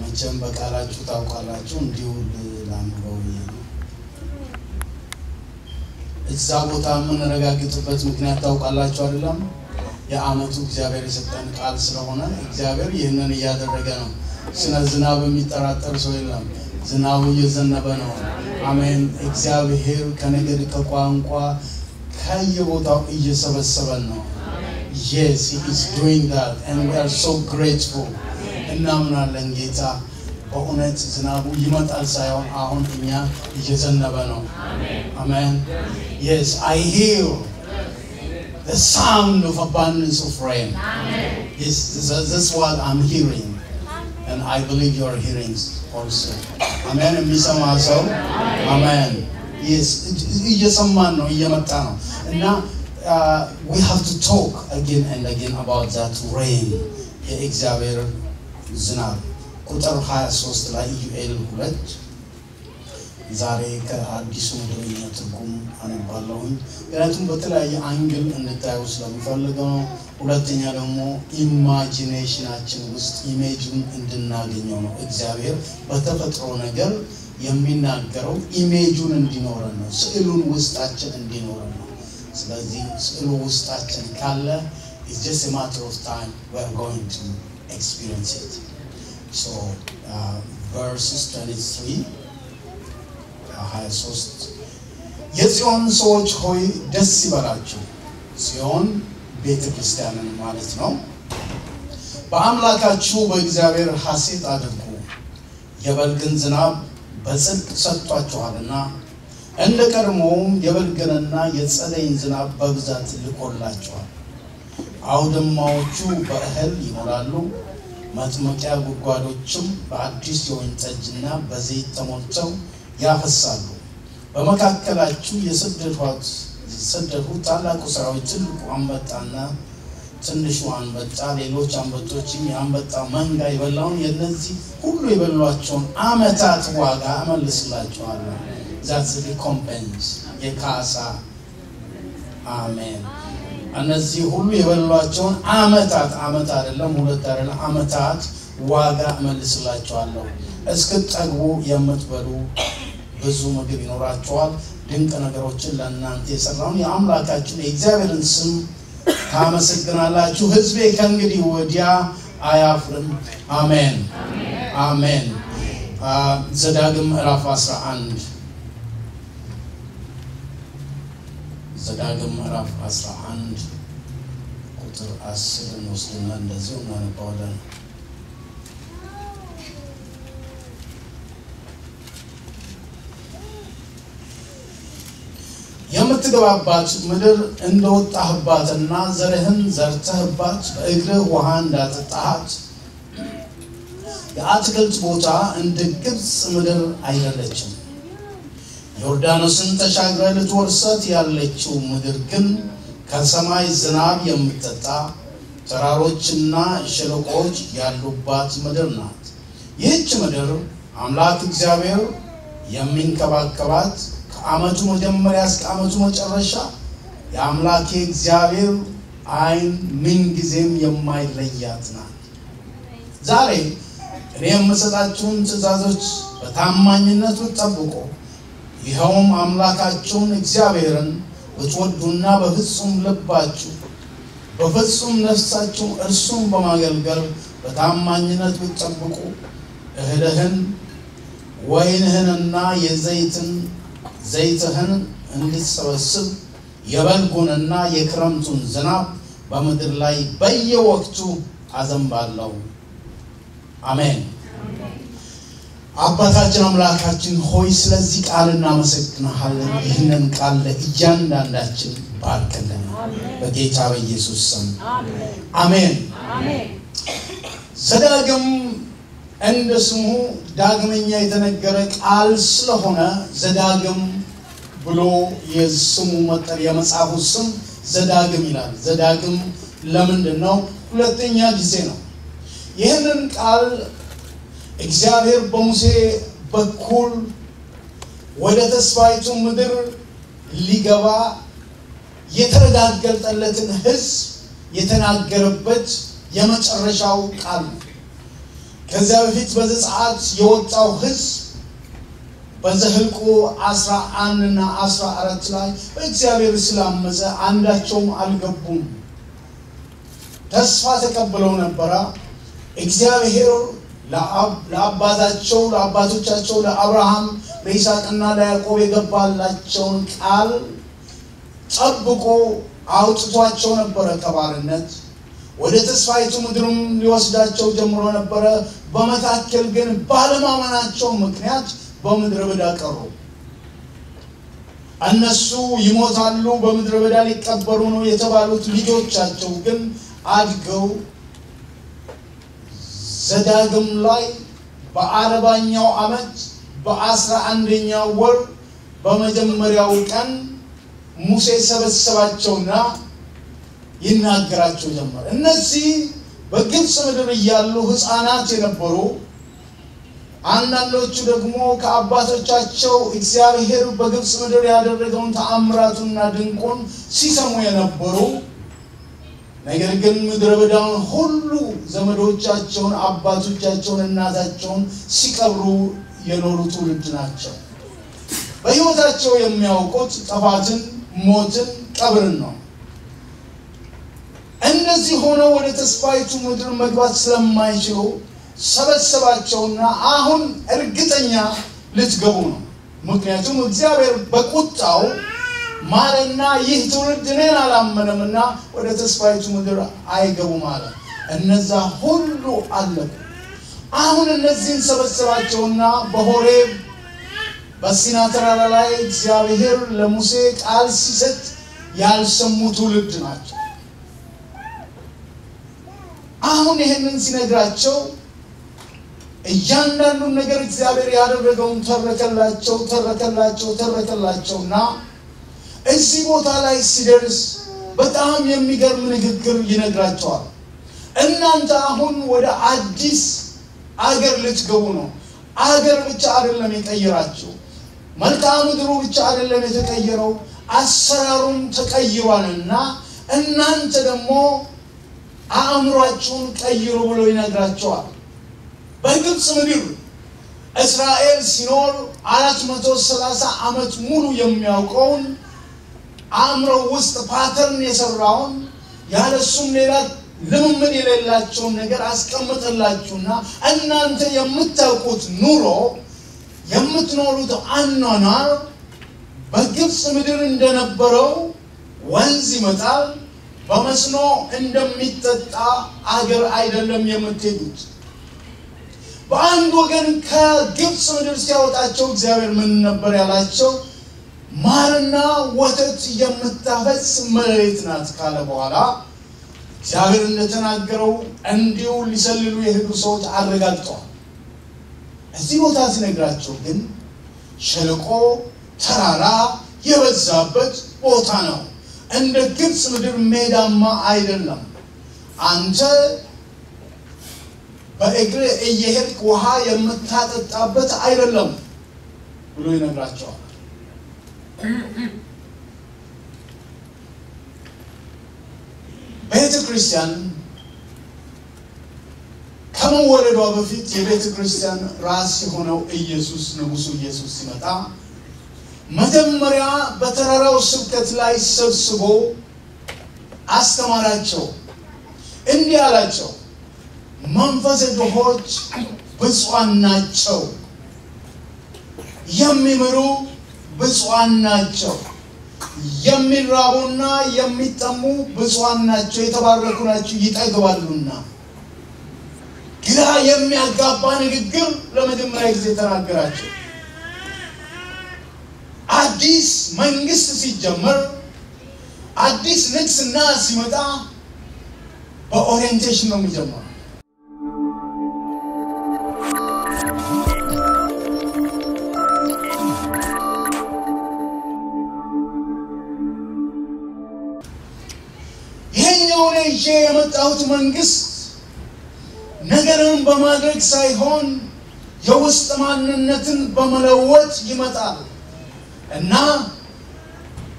መቼም በቃላችሁ ታውቃላችሁ፣ እንዲሁ ነው። እዛ ቦታ የምንረጋግጥበት ምክንያት ታውቃላችሁ አይደለም? የዓመቱ እግዚአብሔር የሰጠን ቃል ስለሆነ እግዚአብሔር ይህንን እያደረገ ነው። ስለ ዝናብ የሚጠራጠር ሰው የለም። ዝናቡ እየዘነበ ነው። አሜን። እግዚአብሔር ከነገድ ከቋንቋ ከየቦታው እየሰበሰበን ነው። Yes, he is doing that and we are. እናምናለን ጌታ በእውነት ዝናቡ ይመጣል ሳይሆን አሁን እኛ እየዘነበ ነው። አሜን። Yes, I hear the sound of abundance of rain. Yes, this- that's what I'm hearing. And I believe you are hearing also. Amen. የሚሰማ ሰው አሜን። Yes, እየሰማን ነው፣ እየመጣ ነው እና uh, we have to talk again and again about that rain የእግዚአብሔር ዝናብ ቁጥር 23 ላይ ኢዩኤል ሁለት ዛሬ ከአዲሱ መደበኛ ትርጉም አነባለሁኝ። ምክንያቱም በተለያየ angle እንድታዩ ስለሚፈልገው ነው። ሁለተኛ ደግሞ ኢማጂኔሽናችን ውስጥ image ኡን እንድናገኘው ነው። እግዚአብሔር በተፈጥሮ ነገር የሚናገረው ኢሜጁን እንዲኖረን ነው። ስዕሉን ውስጣችን እንዲኖረን ነው። ስለዚህ ስዕሉ ውስጣችን ካለ just a matter of time we're going to experience it. So uh, verses 23 23 የጽዮን ሰዎች ሆይ ደስ ይበላችሁ። ጽዮን ቤተ ክርስቲያንን ማለት ነው። በአምላካችሁ በእግዚአብሔር ሐሴት አድርጉ። የበልግን ዝናብ በጽድቅ ሰጥቷችኋልና እንደ ቀድሞውም የበልግንና የጸደይን ዝናብ በብዛት ልኮላችኋል። አውድማዎቹ በእህል ይሞላሉ፣ መጥመቂያ ጉድጓዶችም በአዲስ የወይን ጠጅና በዘይት ተሞልተው ያፈሳሉ። በመካከላችሁ የሰደድሁት ታላቁ ሰራዊት ትልቁ አንበጣና ትንሹ አንበጣ ሌሎች አንበጦችም የአንበጣ መንጋ የበላውን የነዚህ ሁሉ የበሏቸውን ዓመታት ዋጋ እመልስላችኋለሁ። that recompense የካሳ አሜን። እነዚህ ሁሉ የበሏቸውን ዓመታት ዓመት አይደለም ሁለት አይደለም ዓመታት ዋጋ እመልስላችኋለሁ። እስክትጠግቡ የምትበሉ ብዙ ምግብ ይኖራችኋል። ድንቅ ነገሮችን ለእናንተ የሰራውን የአምላካችሁን የእግዚአብሔርን ስም ታመሰግናላችሁ። ሕዝቤ ከእንግዲህ ወዲያ አያፍርም። አሜን አሜን። ዘዳግም ምዕራፍ 11 ዘዳግም ምዕራፍ 11 ቁጥር 10 እንወስድና እንደዚሁ እናነባዋለን። የምትገባባት ምድር እንደወጣህባትና ዘርህን ዘርተህባት በእግርህ ውሃ እንዳጠጣሃት የአትክልት ቦታ እንደ ግብፅ ምድር አይደለችም። ዮርዳኖስን ተሻግረህ ልትወርሰት ያለችው ምድር ግን ከሰማይ ዝናብ የምትጠጣ ተራሮችና ሸለቆች ያሉባት ምድር ናት። ይህች ምድር አምላክ እግዚአብሔር የሚንከባከባት ከዓመቱ መጀመሪያ እስከ ዓመቱ መጨረሻ የአምላኬ እግዚአብሔር ዓይን ምንጊዜም የማይለያት ናት። ዛሬ እኔ የምሰጣችሁን ትእዛዞች በታማኝነት ብትጠብቁ ይኸውም አምላካችሁን እግዚአብሔርን ብትወዱና በፍጹም ልባችሁ በፍጹም ነፍሳችሁ እርሱን በማገልገል በታማኝነት ብትጠብቁ እህልህን ወይንህንና የዘይትን ዘይትህን እንድትሰበስብ የበልጉንና የክረምቱን ዝናብ በምድር ላይ በየወቅቱ አዘንባለሁ። አሜን። አባታችን አምላካችን ሆይ ስለዚህ ቃል እናመሰግንሃለን። ይህንን ቃል ለእያንዳንዳችን ባርክልን በጌታ በኢየሱስ ስም አሜን። ዘዳግም እንደ ስሙ ዳግመኛ የተነገረ ቃል ስለሆነ ዘዳግም ብሎ የስሙ መጠር የመጽሐፉ ስም ዘዳግም ይላል። ዘዳግም ለምንድን ነው? ሁለተኛ ጊዜ ነው። ይህንን ቃል እግዚአብሔር በሙሴ በኩል ወደ ተስፋይቱ ምድር ሊገባ የተረጋገጠለትን ሕዝብ የተናገረበት የመጨረሻው ቃል ነው። ከዚያ በፊት በዘጸአት የወጣው ሕዝብ በዘኍልቍ 11 እና 14 ላይ በእግዚአብሔር ስላመፀ አንዳቸውም አልገቡም። ተስፋ ተቀብለው ነበረ። እግዚአብሔር ለአባታቸው ለአባቶቻቸው ለአብርሃም ለይስሐቅና ለያዕቆብ የገባላቸውን ቃል ጠብቆ አውጥቷቸው ነበረ ከባርነት ወደ ተስፋይቱ ምድርም ሊወስዳቸው ጀምሮ ነበረ። በመካከል ግን ባለማመናቸው ምክንያት በምድረ በዳ ቀሩ። እነሱ ይሞታሉ፣ በምድረ በዳ ሊቀበሩ ነው የተባሉት ልጆቻቸው ግን አድገው ዘዳግም ላይ በአርባኛው ዓመት በአስራ አንደኛው ወር በመጀመሪያው ቀን ሙሴ ሰበሰባቸውና ይናገራቸው ጀመር። እነዚህ በግብፅ ምድር እያሉ ሕፃናት የነበሩ አንዳንዶቹ ደግሞ ከአባቶቻቸው እግዚአብሔር በግብፅ ምድር ያደረገውን ተአምራቱና ድንቁን ሲሰሙ የነበሩ ነገር ግን ምድረ በዳውን ሁሉ ዘመዶቻቸውን፣ አባቶቻቸውን፣ እናታቸውን ሲቀብሩ የኖሩ ትውልድ ናቸው። በሕይወታቸው የሚያውቁት ጥፋትን፣ ሞትን፣ ቀብርን ነው። እነዚህ ሆነው ወደ ተስፋይቱ ምድር መግባት ስለማይችሉ ሰበሰባቸውና አሁን እርግጠኛ ልትገቡ ነው። ምክንያቱም እግዚአብሔር በቁጣው ማለና ይህ ትውልድ እኔን አላመነምና ወደ ተስፋይቱ ምድር አይገቡም አለ። እነዛ ሁሉ አለቁ። አሁን እነዚህን ሰበሰባቸውና በሆሬብ በሲና ተራራ ላይ እግዚአብሔር ለሙሴ ቃል ሲሰጥ ያልሰሙ ትውልድ ናቸው። አሁን ይህንን ሲነግራቸው እያንዳንዱን ነገር እግዚአብሔር ያደረገውን ተረከላቸው ተረከላቸው ተረከላቸውና እዚህ ቦታ ላይ ሲደርስ በጣም የሚገርም ንግግር ይነግራቸዋል። እናንተ አሁን ወደ አዲስ አገር ልትገቡ ነው። አገር ብቻ አይደለም የቀየራችሁ፣ መልክዓ ምድሩ ብቻ አይደለም የተቀየረው፣ አሰራሩም ተቀይሯልና እናንተ ደግሞ አእምሯችሁን ቀይሩ ብሎ ይነግራቸዋል። በግብፅ ምድር እስራኤል ሲኖር አራት መቶ ሰላሳ ዓመት ሙሉ የሚያውቀውን አእምሮ ውስጥ ፓተርን የሰራውን ያለሱም ሌላ ልምምድ የሌላቸውን ነገር አስቀምጥላችሁና እናንተ የምታውቁት ኑሮ የምትኖሩት አኗኗር በግብፅ ምድር እንደነበረው ወንዝ ይመጣል፣ በመስኖ እንደሚጠጣ አገር አይደለም የምትሄዱት። በአንድ ወገን ከግብፅ ምድር ሲያወጣቸው እግዚአብሔር ምን ነበር ያላቸው? ማርና ወተት የምታፈስ መሬት ናት ካለ በኋላ እግዚአብሔር እንደተናገረው እንዲሁ ሊሰልሉ የሄዱ ሰዎች አረጋግጠዋል። እዚህ ቦታ ሲነግራቸው ግን ሸለቆ፣ ተራራ የበዛበት ቦታ ነው። እንደ ግብፅ ምድር ሜዳማ አይደለም። አንተ በእግር እየሄድክ ውሃ የምታጠጣበት አይደለም ብሎ ይነግራቸዋል። ቤተ ክርስቲያን ከመወለዷ በፊት የቤተ ክርስቲያን ራስ የሆነው ኢየሱስ ንጉሱ ኢየሱስ ሲመጣ መጀመሪያ በተራራው ስብከት ላይ ሰብስቦ አስተማራቸው። እንዲህ አላቸው፣ መንፈሰ ድሆች ብፁዓን ናቸው፣ የሚምሩ ብፁዓን ናቸው፣ የሚራቡና የሚጠሙ ብፁዓን ናቸው፣ የተባረኩ ናቸው፣ ይጠግባሉና። ግራ የሚያጋባ ንግግር ለመጀመሪያ ጊዜ ተናገራቸው። አዲስ መንግስት ሲጀመር አዲስ ንግስና ሲመጣ በኦሪየንቴሽን ነው የሚጀምረው። ይሄኛውን ይዤ የመጣሁት መንግስት ነገርን በማድረግ ሳይሆን የውስጥ ማንነትን በመለወጥ ይመጣል እና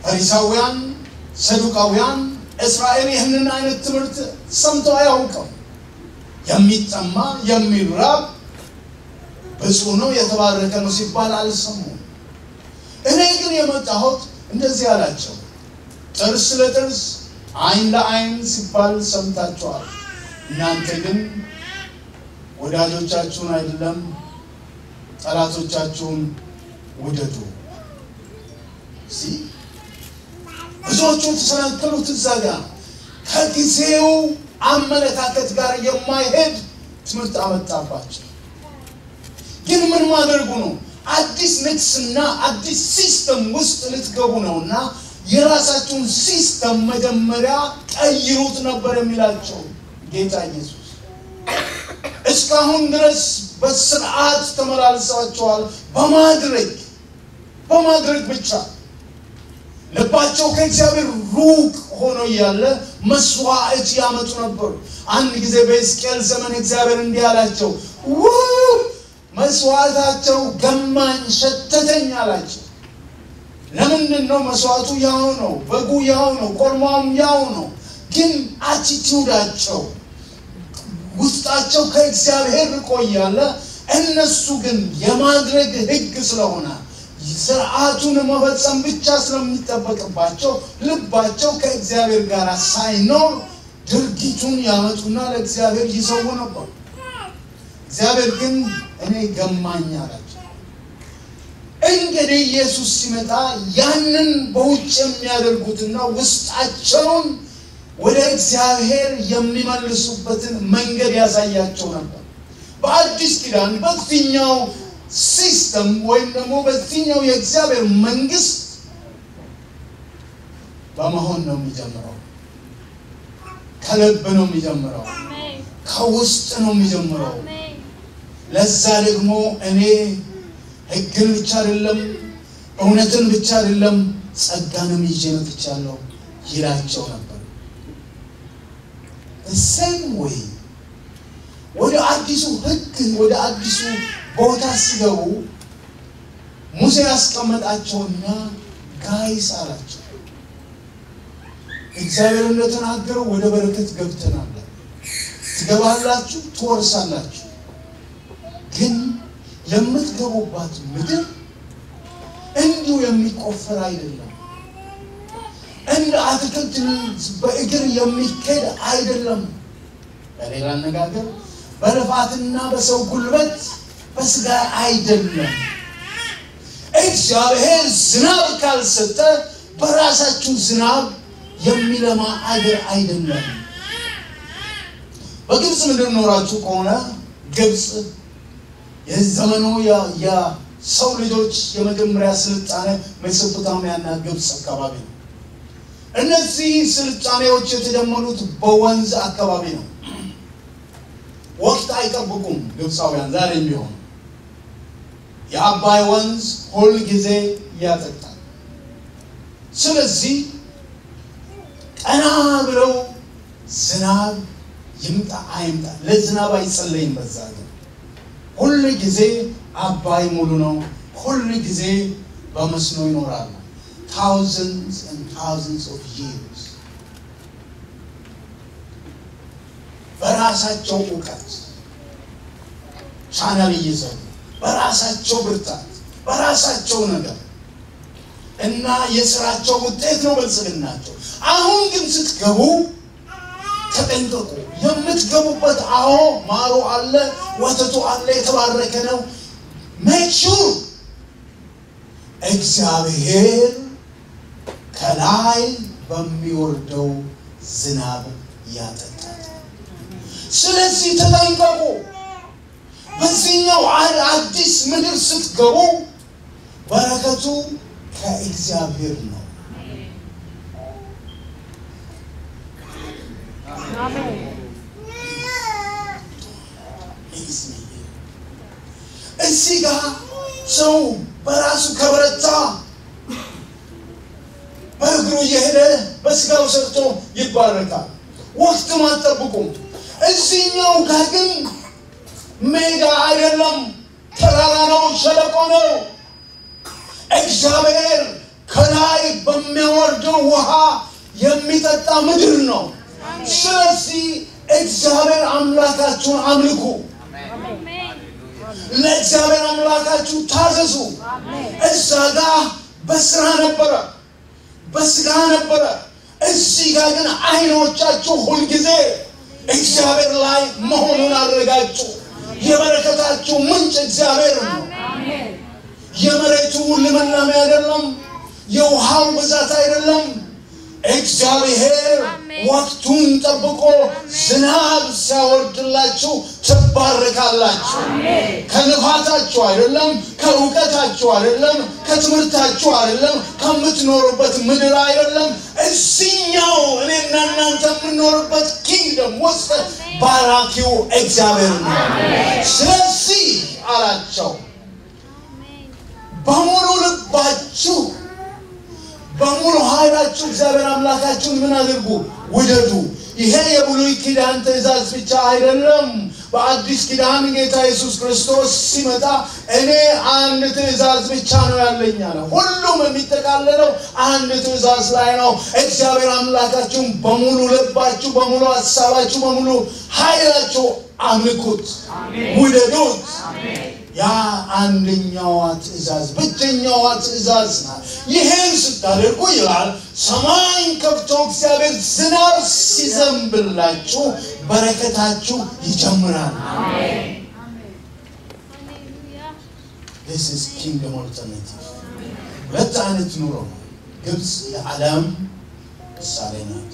ፈሪሳውያን፣ ሰዱቃውያን እስራኤል ይህንን አይነት ትምህርት ሰምተው አያውቅም። የሚጠማ የሚራብ ብፁዕ ነው የተባረከ ነው ሲባል አልሰሙም። እኔ ግን የመጣሁት እንደዚህ አላቸው፣ ጥርስ ለጥርስ ዓይን ለዓይን ሲባል ሰምታችኋል። እናንተ ግን ወዳጆቻችሁን አይደለም ጠላቶቻችሁን ውደዱ። ብዙዎቹ የተሰናከሉት እዛ ጋር ከጊዜው አመለካከት ጋር የማይሄድ ትምህርት አመጣባቸው። ግን ምን ማድረጉ ነው? አዲስ ንግስና አዲስ system ውስጥ ልትገቡ ነው እና የራሳችሁን system መጀመሪያ ቀይሩት ነበር የሚላቸው ጌታ ኢየሱስ። እስካሁን ድረስ በስርዓት ተመላልሳችኋል። በማድረግ በማድረግ ብቻ ልባቸው ከእግዚአብሔር ሩቅ ሆኖ እያለ መስዋዕት ያመጡ ነበሩ። አንድ ጊዜ በሕዝቅኤል ዘመን እግዚአብሔር እንዲህ አላቸው፣ መስዋዕታቸው ገማኝ ሸተተኝ አላቸው። ለምንድን ነው? መስዋዕቱ ያው ነው፣ በጉ ያው ነው፣ ቆርማውም ያው ነው። ግን አቲቲዩዳቸው ውስጣቸው ከእግዚአብሔር ርቆ እያለ እነሱ ግን የማድረግ ሕግ ስለሆነ ስርዓቱን መፈጸም ብቻ ስለሚጠበቅባቸው ልባቸው ከእግዚአብሔር ጋር ሳይኖር ድርጊቱን ያመጡና ለእግዚአብሔር ይሰዉ ነበር። እግዚአብሔር ግን እኔ ገማኝ አላቸው። እንግዲህ ኢየሱስ ሲመጣ ያንን በውጭ የሚያደርጉትና ውስጣቸውን ወደ እግዚአብሔር የሚመልሱበትን መንገድ ያሳያቸው ነበር። በአዲስ ኪዳን በዚህኛው ሲስተም ወይም ደግሞ በዚህኛው የእግዚአብሔር መንግስት በመሆን ነው የሚጀምረው። ከልብ ነው የሚጀምረው። ከውስጥ ነው የሚጀምረው። ለዛ ደግሞ እኔ ሕግን ብቻ አይደለም እውነትን ብቻ አይደለም ጸጋንም ይዤ መጥቻለሁ ይላቸው ነበር። እሰም ወይ ወደ አዲሱ ሕግ ወደ አዲሱ ቦታ ሲገቡ ሙሴ ያስቀመጣቸውና ጋይስ አላቸው። እግዚአብሔር እንደተናገረው ወደ በረከት ገብተናል። ትገባላችሁ፣ ትወርሳላችሁ። ግን የምትገቡባት ምድር እንዲሁ የሚቆፈር አይደለም። እንደ አትክልት በእግር የሚኬድ አይደለም። በሌላ አነጋገር በልፋትና በሰው ጉልበት በስጋ አይደለም። እግዚአብሔር ዝናብ ካልሰጠ በራሳችሁ ዝናብ የሚለማ አገር አይደለም። በግብፅ ምድር ኖራችሁ ከሆነ ግብፅ የዘመኑ የሰው ልጆች የመጀመሪያ ስልጣኔ ሜሶፖታሚያና ግብፅ አካባቢ ነው። እነዚህ ስልጣኔዎች የተጀመሩት በወንዝ አካባቢ ነው። ወቅት አይጠብቁም ግብፃውያን ዛሬም ቢሆን የአባይ ወንዝ ሁል ጊዜ ያጠጣል። ስለዚህ ቀና ብለው ዝናብ ይምጣ አይምጣ ለዝናብ አይጸለይም። በዛ ግን ሁል ጊዜ አባይ ሙሉ ነው። ሁል ጊዜ በመስኖ ይኖራሉ። thousands and thousands of years በራሳቸው እውቀት ቻናል እየዘሩ በራሳቸው ብርታት በራሳቸው ነገር እና የስራቸው ውጤት ነው ብልጽግናቸው። አሁን ግን ስትገቡ ተጠንቀቁ። የምትገቡበት አዎ ማሩ አለ፣ ወተቱ አለ፣ የተባረከ ነው። ሹር እግዚአብሔር ከላይ በሚወርደው ዝናብ ያጠጣል። ስለዚህ ተጠንቀቁ። በዚህኛው አዲስ ምድር ስትገቡ በረከቱ ከእግዚአብሔር ነው። እዚህ ጋር ሰው በራሱ ከበረታ በእግሩ እየሄደ በስጋው ሰርቶ ይባረካል። ወቅትም አትጠብቁም። እዚህኛው ጋር ግን ሜዳ አይደለም፣ ተራራ ነው፣ ሸለቆ ነው። እግዚአብሔር ከላይ በሚያወርደው ውሃ የሚጠጣ ምድር ነው። ስለዚህ እግዚአብሔር አምላካችሁን አምልኩ። ለእግዚአብሔር አምላካችሁ ታዘዙ። እዛ ጋር በስራ ነበረ፣ በስጋ ነበረ። እዚህ ጋር ግን አይኖቻችሁ ሁልጊዜ እግዚአብሔር ላይ መሆኑን አረጋችሁ። የበረከታችሁ ምንጭ እግዚአብሔር ነው። የመሬቱ ልምላሜ አይደለም፣ የውሃው ብዛት አይደለም። እግዚአብሔር ወቅቱን ጠብቆ ዝናብ ሲያወርድላችሁ ትባረካላችሁ። ከልፋታችሁ አይደለም፣ ከእውቀታችሁ አይደለም፣ ከትምህርታችሁ አይደለም፣ ከምትኖሩበት ምድር አይደለም። እዚኛው እኔና እናንተ የምንኖርበት ኪንግደም ውስጥ ባራኪው እግዚአብሔር ነው። ስለዚህ አላቸው በሙሉ ልባችሁ በሙሉ ኃይላችሁ እግዚአብሔር አምላካችሁን ምን አድርጉ? ውደዱ። ይሄ የብሉይ ኪዳን ትእዛዝ ብቻ አይደለም። በአዲስ ኪዳን ጌታ ኢየሱስ ክርስቶስ ሲመጣ እኔ አንድ ትእዛዝ ብቻ ነው ያለኝ አለ። ሁሉም የሚጠቃለለው አንድ ትእዛዝ ላይ ነው። እግዚአብሔር አምላካችሁን በሙሉ ልባችሁ፣ በሙሉ ሀሳባችሁ፣ በሙሉ ኃይላችሁ አምልኩት፣ ውደዱት። ያ አንደኛዋ ትእዛዝ ብቸኛዋ ትእዛዝ ናት። ይህን ስታደርጉ ይላል ሰማይን ከፍቶ እግዚአብሔር ዝናብ ሲዘንብላችሁ በረከታችሁ ይጀምራል። This is kingdom alternative. ሁለት አይነት ኑሮ ነው። ግብፅ የዓለም ምሳሌ ናት።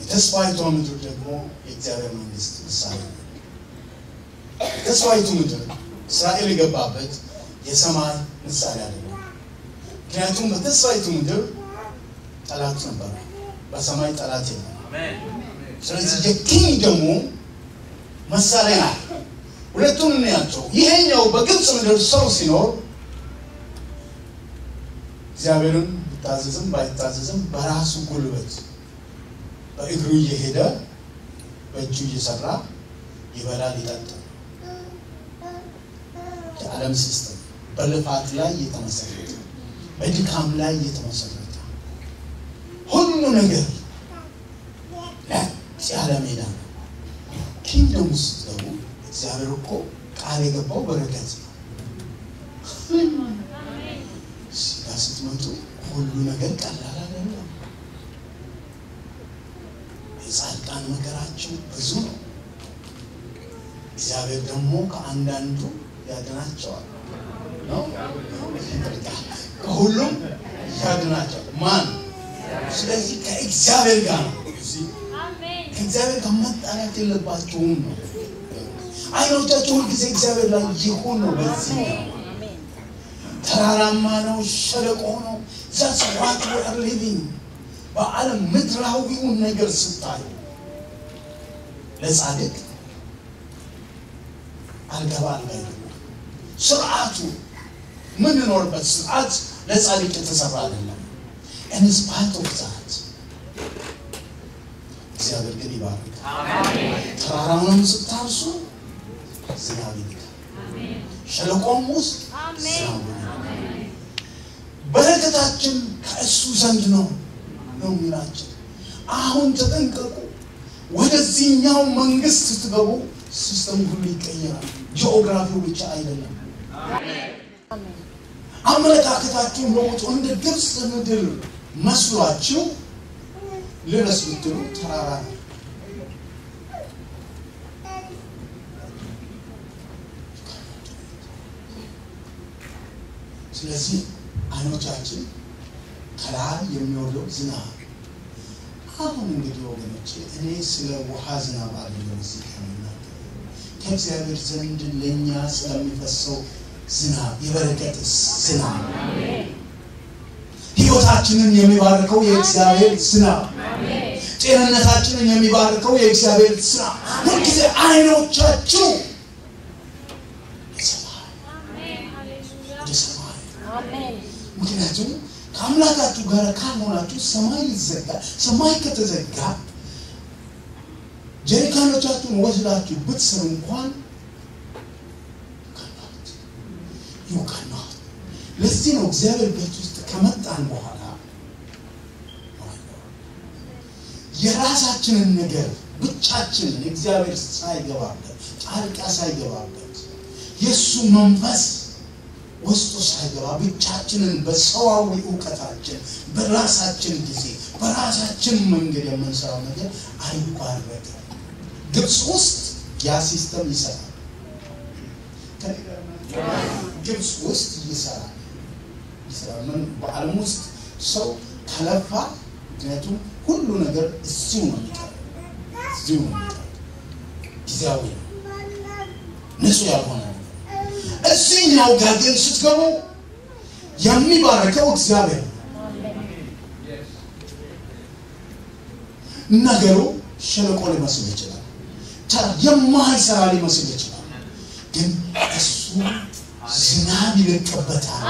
የተስፋይቷ ምድር ደግሞ የእግዚአብሔር መንግስት ምሳሌ ነው። ተስፋይቱ ምድር እስራኤል የገባበት የሰማይ ምሳሌ አይደለም። ምክንያቱም በተስፋይቱ ምድር ጠላት ነበረ፣ በሰማይ ጠላት የለም። ስለዚህ የኪንግደሙ ምሳሌ ናት። ሁለቱን እንያቸው። ይሄኛው በግብፅ ምድር ሰው ሲኖር እግዚአብሔርን ቢታዘዝም ባይታዘዝም በራሱ ጉልበት በእግሩ እየሄደ በእጁ እየሰራ ይበላል፣ ይጠጣል። የዓለም system በልፋት ላይ የተመሰረተ በድካም ላይ የተመሰረተ ሁሉ ነገር ለጥ ያለ ሜዳ ነው። kingdom ውስጥ ደግሞ እግዚአብሔር እኮ ቃል የገባው በረከት ነው። ጋር ስትመጡ ሁሉ ነገር ቀላል አይደለም። የጻድቃን መከራቸው ብዙ ነው። እግዚአብሔር ደግሞ ከአንዳንዱ ያድናቸዋል ነው ከሁሉም ያድናቸዋል። ማን? ስለዚህ ከእግዚአብሔር ጋር ነው። ከእግዚአብሔር ጋር መጣላት የለባቸውም ነው። አይኖቻቸው ሁልጊዜ እግዚአብሔር ላይ ይሁን ነው። በዚህ ተራራማ ነው፣ ሸለቆ ነው። that's what we are living በዓለም ምድራዊውን ነገር ስታዩ ለጻድቅ አልገባ አልጋ ስርዓቱ የምንኖርበት ስርዓት ለጻድቅ የተሰራ አይደለም። in spite of that እግዚአብሔር ግን ይባርካል። ተራራውንም ስታርሱ ዝናብ ይልካል፣ ሸለቆም ውስጥ ዝናብ በረከታችን ከእሱ ዘንድ ነው ነው የሚላቸው። አሁን ተጠንቀቁ። ወደዚህኛው መንግስት ስትገቡ system ሁሉ ይቀየራል። ጂኦግራፊው ብቻ አይደለም። አመለካከታችሁን ለውጡ። እንደ ግብፅ ምድር መስሏችሁ ልረስ ብትሉ ተራራ ነው። ስለዚህ አይኖቻችን ከላይ የሚወርደው ዝናብ አሁን እንግዲህ ወገኖቼ እኔ ስለ ውሃ ዝናብ አይደለም እዚህ ከእግዚአብሔር ዘንድ ለእኛ ስለሚፈሰው ዝናብ የበረከት ዝናብ ህይወታችንን የሚባርከው የእግዚአብሔር ዝናብ ጤንነታችንን የሚባርከው የእግዚአብሔር ዝናብ ሁልጊዜ አይኖቻችሁ ምክንያቱም ከአምላካችሁ ጋር ካልሆናችሁ ሰማይ ይዘጋል። ሰማይ ከተዘጋ ጀሪካኖቻችሁን ወስዳችሁ ብትስሩ እንኳን ይውቀናል። ለዚህ ነው እግዚአብሔር ቤት ውስጥ ከመጣን በኋላ የራሳችንን ነገር ብቻችንን እግዚአብሔር ሳይገባበት ጣልቃ ሳይገባበት የእሱ መንፈስ ውስጡ ሳይገባ ብቻችንን በሰዋዊ እውቀታችን በራሳችን ጊዜ በራሳችን መንገድ የምንሰራው ነገር አይባረክም። ግብፅ ውስጥ ያ system ይሰራል። ግብፅ ውስጥ ይሰራል ይሰራል። ምን ውስጥ ሰው ከለፋ፣ ምክንያቱም ሁሉ ነገር እዚሁ ነው የሚቀረው፣ እዚሁ ነው የሚቀረው። ጊዜያዊ ነው፣ ንጹህ ያልሆነ እዚህኛው ጋር ግን ስትገቡ የሚባረከው እግዚአብሔር ነገሩ ሸለቆ ሊመስል ይችላል፣ የማይሰራ ሊመስል ይችላል። ግን እሱ ዝናብ ይለቅበታል።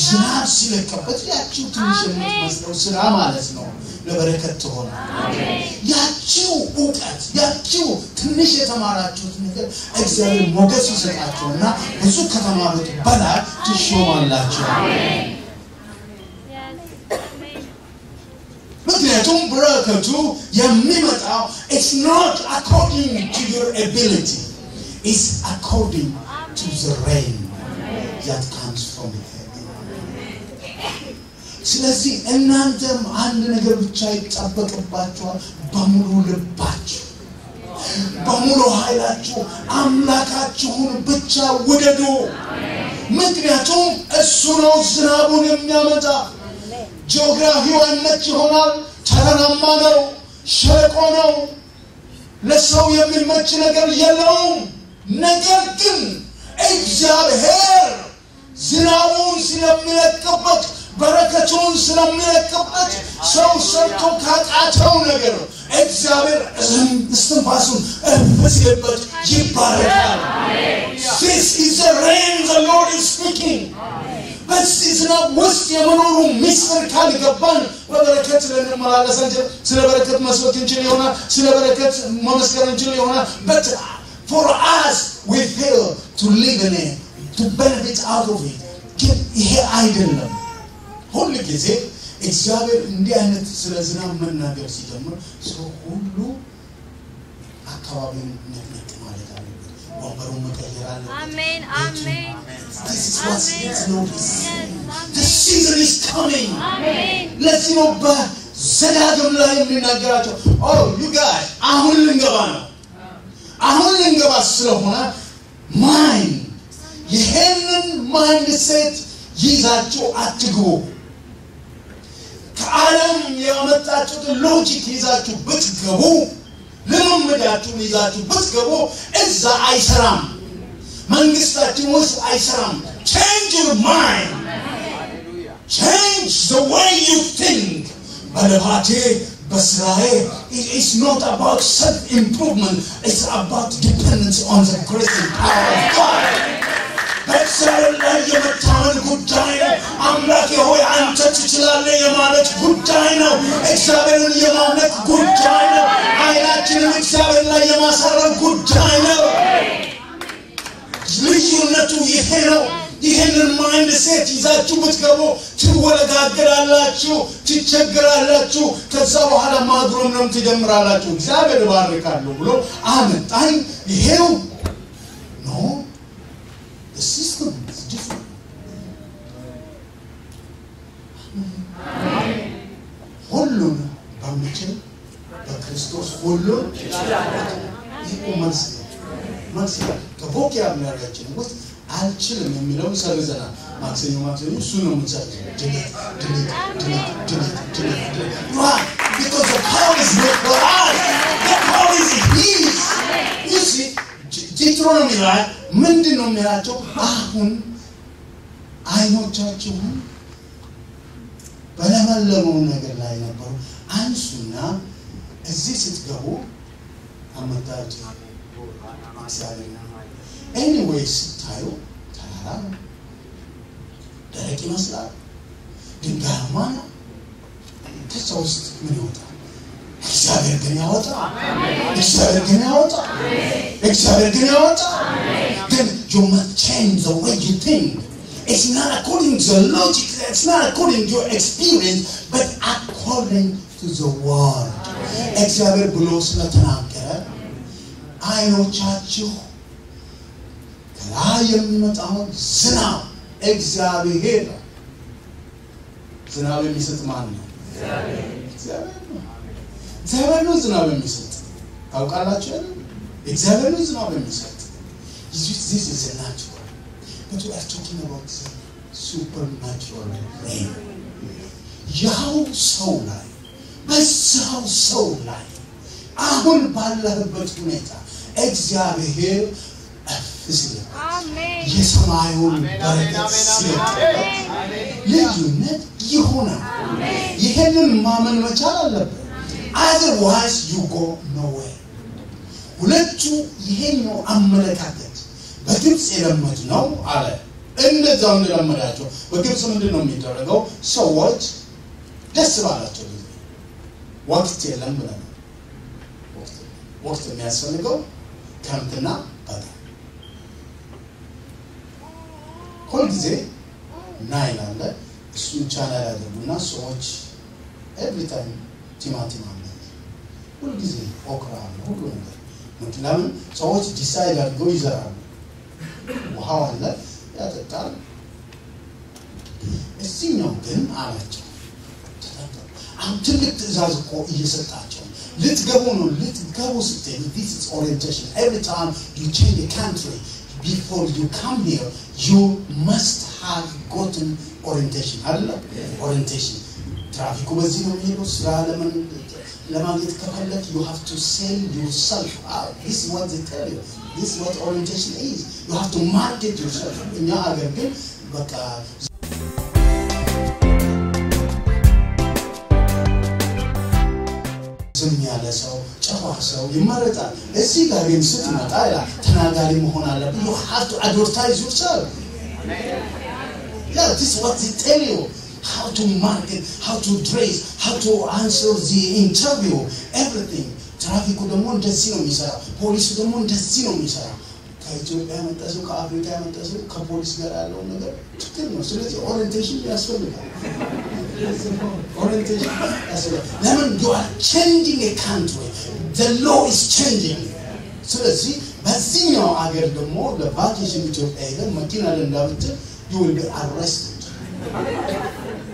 ዝናብ ሲለቅበት ያቺው ትንሽ የምትመስለው ስራ ማለት ነው ለበረከት ትሆናለች። ያቺው እውቀት ያቺው ትንሽ የተማራችሁት ነገር እግዚአብሔር ሞገስ ይሰጣቸውና ብዙ ከተማሩት በላይ ትሾማላቸው። ምክንያቱም በረከቱ የሚመጣው it's not according to your ability it's according to the rain that comes from heaven. ስለዚህ እናንተም አንድ ነገር ብቻ ይጠበቅባችኋል። በሙሉ ልባችሁ በሙሉ ኃይላችሁ አምላካችሁን ብቻ ውደዱ። ምክንያቱም እሱ ነው ዝናቡን የሚያመጣ። ጂኦግራፊው አይመች ይሆናል፣ ተራራማ ነው፣ ሸለቆ ነው፣ ለሰው የሚመች ነገር የለውም። ነገር ግን እግዚአብሔር ዝናቡን ስለሚለቅበት በረከቱን ስለሚለቅበት ሰው ሰርቶ ካቃተው ነገር እግዚአብሔር እስትንፋሱን እፍ ሲልበት ይባረካል። This is the rain the Lord. በዚህ ዝናብ ውስጥ የመኖሩ ምስጢር ካልገባን በበረከት ልንመላለስ እንችል፣ ስለ በረከት መስበክ እንችል ይሆናል፣ ስለ በረከት መመስከር እንችል ይሆናል። for us we fail to live in it, to benefit out of it. ግን ይሄ አይደለም። ሁል ጊዜ እግዚአብሔር እንዲህ አይነት ስለ ዝናብ መናገር ሲጀምር ሰው ሁሉ አካባቢውን ነቅነቅ ማለት አለበት። ወንበሩን መቀየር አለበት። Amen. Amen. This is what Amen. the Lord is saying. Yes. The season is coming. Amen. ለዚህ ነው በዘዳግም ላይ የሚናገራቸው oh you guys አሁን ልንገባ ነው። አሁን ልንገባ ስለሆነ mind ይሄንን mindset ይዛችሁ አትግቡ። ከዓለም ያመጣችሁትን logic ይዛችሁ ብትገቡ፣ ልምምዳችሁን ይዛችሁ ብትገቡ እዛ አይሰራም። መንግስታችን ውስጥ አይሰራም። change your mind change the way you think. በልባቴ በስራዬ it is not about self improvement it's about dependence on the grace and power of God. በእግዚአብሔር ላይ የመታመን ጉዳይ ነው። አምላኬ ሆይ አንተ ትችላለህ የማለት ጉዳይ ነው። እግዚአብሔርን የማምለክ ጉዳይ ነው። አይናችንን እግዚአብሔር ላይ የማሳረፍ ጉዳይ ነው። ልዩነቱ ይሄ ነው። ይህንን mindset ይዛችሁ ብትገቡ ትወለጋገዳላችሁ፣ ትቸገራላችሁ። ከዛ በኋላ ማጉረምረም ትጀምራላችሁ። እግዚአብሔር እባርካለሁ ብሎ አመጣኝ። ይሄው no system ሁሉን በምችል በክርስቶስ ሁሉን መልስ መልስ ነው። ከቮካብላሪያችን ውስጥ አልችልም የሚለውን ሰርዘናል። ማክሰኞ ማክሰኞ እሱ ነው. You see, ዲትሮኖሚ ላይ ምንድን ነው የሚላቸው? አሁን አይኖቻችሁን በለመለመው ነገር ላይ ነበሩ። አንሱና እዚህ ስትገቡ አመጣችሁ እግዚአብሔር ነው። ኤኒዌይ ስታዩ ተራራ ነው፣ ደረቅ ይመስላል፣ ድንጋያማ ነው። ከዛ ውስጥ ምን ይወጣል? እግዚአብሔር ግን ያወጣል። እግዚአብሔር ግን ያወጣል። እግዚአብሔር ግን ያወጣል። ግን you must change the way you think. It's not according to the logic, it's not according to your experience, but according to to the world እግዚአብሔር ብሎ ስለተናገረ አይኖቻችሁ ከላይ የሚመጣውን ዝናብ እግዚአብሔር ነው። ዝናብ የሚሰጥ ማን ነው? እግዚአብሔር ነው። ዝናብ የሚሰጥ ታውቃላችሁ? እግዚአብሔር ነው ዝናብ የሚሰጥ this is a natural. But we are. ያው ሰው ላይ በዛው ሰው ላይ አሁን ባለህበት ሁኔታ እግዚአብሔር Amen. የሰማዩን በረከት ሲለጥበት ልዩነት ይሆናል። ይሄንን ማመን መቻል አለብን። otherwise you go nowhere። ሁለቱ ይሄኛው አመለካከት በግብፅ የለመድነው አለ። እንደዛው እንደለመዳቸው በግብፅ ምንድን ነው የሚደረገው? ሰዎች ደስ ባላቸው ጊዜ ወቅት የለም ብለን ነው። ወቅት የለም። ወቅት የሚያስፈልገው ክረምትና በጋ ሁልጊዜ ናይል አለ። እሱን ቻናል ያደርጉና ሰዎች every time ቲማቲም አለ፣ ሁልጊዜ okra አለ፣ ሁሉ ነገር ምክ- ለምን ሰዎች decide አድርገው ይዘራሉ። ውሃው አለ፣ ያጠጣል። እዚህኛው ግን አላቸው አሁን ትልቅ ትእዛዝ እኮ እየሰጣቸው ልትገቡ ነው። ልትገቡ every time you change the country before you come here you must have gotten orientation አይደለ orientation ትራፊኩ በዚህ ነው የሚሄደው ስራ ለምን ለማግኘት ከፈለግ you have to sell yourself out this is what they tell you this is what orientation is you have to market yourself እኛ ሀገር ግን በቃ ያለ ሰው ጨዋ ሰው ይመረጣል። እዚህ ጋር ግን ስትመጣ ይላል ተናጋሪ መሆን አለብህ። advertise yourself. Yeah, this is what they tell you. How to market, how to dress, how to answer the interview, everything. ትራፊኩ ደግሞ እንደዚህ ነው የሚሰራው። ፖሊሱ ደግሞ እንደዚህ ነው የሚሰራው። ከኢትዮጵያ የመጣ ሰው ከአፍሪካ የመጣ ሰው ከፖሊስ ጋር ያለውን ነገር ትክክል ነው። ስለዚህ orientation ያስፈልጋል። orientation ያስፈልጋል። ለምን you are changing a country the law is changing ስለዚህ በዚህኛው አገር ደግሞ ለቫኬሽን ኢትዮጵያ ሄደን መኪና ልንዳብትል you will be arrested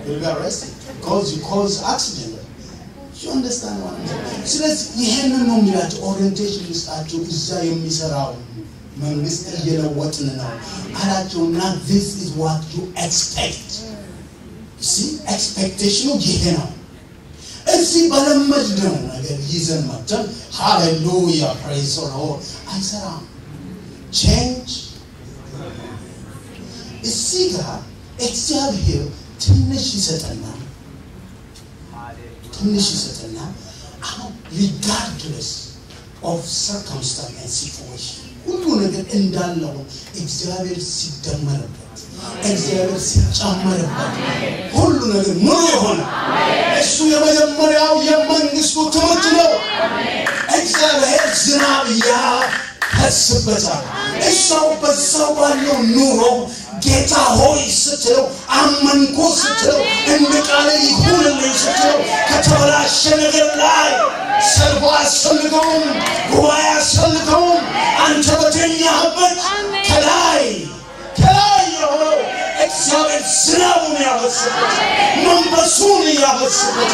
you will be arrested because you cause accident you understand what I'm saying ስለዚህ ይሄንን ነው የሚላቸው ኦሪየንቴሽን ውስጣቸው እዛ የሚሰራው መንግስት እየለወጥን ነው አላቸውና this is what you expect see expectation ኡ ይሄ ነው። እዚህ በለመድነው ነገር ይዘን መጥተን ሃሌሉያ praise Lord አይሰራም። change እዚህ ጋር እግዚአብሔር ትንሽ ይሰጠና ትንሽ ይሰጠና አሁን regardless of circumstance situation ሁሉ ነገር እንዳለው እግዚአብሔር ሲደመርበት እግዚአብሔር ሲጨመርበት ሁሉ ነገር ሙሉ የሆነ እሱ የመጀመሪያው የመንግስቱ ትምህርት ነው። እግዚአብሔር ዝናብ ያፈስበታል። እሷው በዛው ባለው ኑሮ ጌታ ሆይ ስትለው አመንኩ ስትለው እንደ ቃል ይሁንልኝ ስትለው ከተበላሸ ነገር ላይ ሰልፎ አያስፈልገውም፣ ጉባኤ አያስፈልገውም። አንተ በተኛህበት ከላይ ከላይ እግዚአብሔር ዝናቡን ያፈስበት መንፈሱን ያፈስበት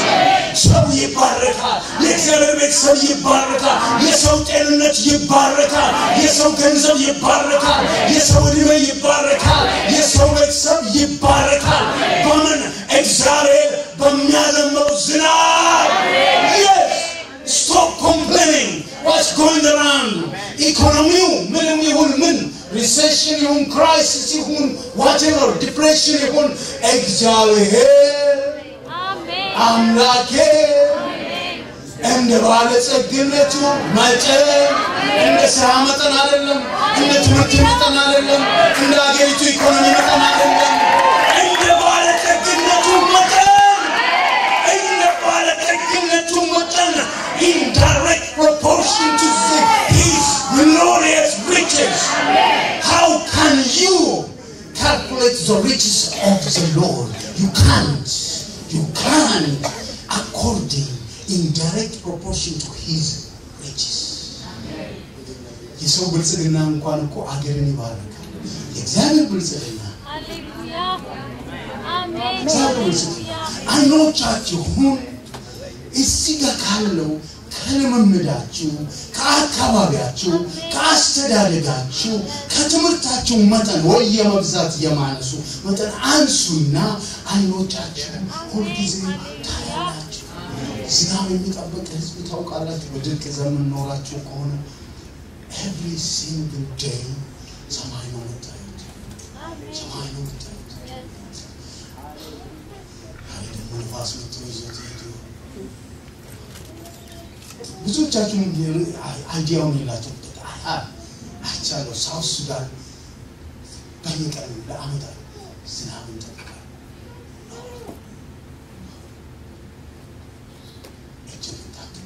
ሰው ይባረካል። የእግዚአብሔር ቤተሰብ ይባረካል። የሰው ጤንነት ይባረካል። የሰው ገንዘብ ይባረካል። የሰው ዕድሜ ይባረካል። የሰው ቤተሰብ ይባረካል። በምን እግዚአብሔር በሚያዘንበው ዝናብ recession ይሁን crisis ይሁን whatever depression ይሁን እግዚአብሔር Amen. አምላኬ እንደ ባለጸግነቱ መጠን እንደ ስራ መጠን አይደለም፣ እንደ ትምህርት መጠን አይደለም፣ እንደ ሀገሪቱ ኢኮኖሚ መጠን አይደለም፣ እንደ ባለጸግነቱ መጠን እንደ ባለጠግነቱ መጠን in direct proportion to the, his glorious riches. How can you calculate the riches of the Lord? You can't. You can't according in direct proportion to his riches የሰው ብልጽግና እንኳን እኮ አገርን ይባርካል የእግዚአብሔር ብልጽግና እግዚአብሔር ብልጽግና አይኖቻችሁን እዚህ ጋር ካለው ከልምምዳችሁ ከአካባቢያችሁ ከአስተዳደጋችሁ ከትምህርታችሁ መጠን ወይ የመብዛት የማነሱ መጠን አንሱና አይኖቻችሁ ሁልጊዜ ታያላችሁ። ዝናብ የሚጠብቅ ህዝብ ታውቃላችሁ። በድርቅ ዘመን ኖራችሁ ከሆነ every single day ሰማይ ነው የምታዩት። ሰማይ ነው የምታዩት ብዙዎቻችሁ idea ውን የላቸው አይቻለሁ። South Sudan በየቀኑ ለአመታት ዝናብ እንጠብቃል እጅግ ታክል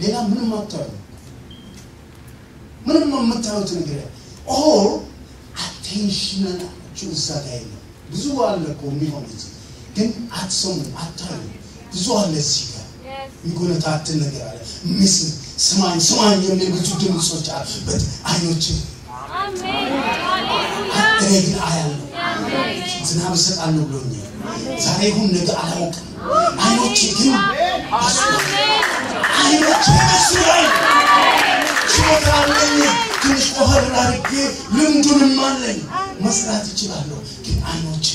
ሌላ ምንም አታዩ ምንም የምታዩት ነገር or attention ናችሁ እዛ ጋር የለም። ብዙ አለ እኮ የሚሆን ግን አትሰሙም አታዩ ብዙ አለ እዚህ ጋር. የሚጎነታትን ነገር አለ። ምስል ስማኝ ስማኝ የሚል ብዙ ድምፆች አሉበት አይኖች እኔ ግን አያለሁ። ዝናብ እሰጣለሁ ብሎኛል። ዛሬ ይሁን ነገ አላውቅም። አይኖች ግን አይኖች በሱ ላይ ችሎታ አለኝ። ትንሽ ቆፈር አድርጌ ልምዱንም አለኝ። መስራት እችላለሁ ግን አይኖች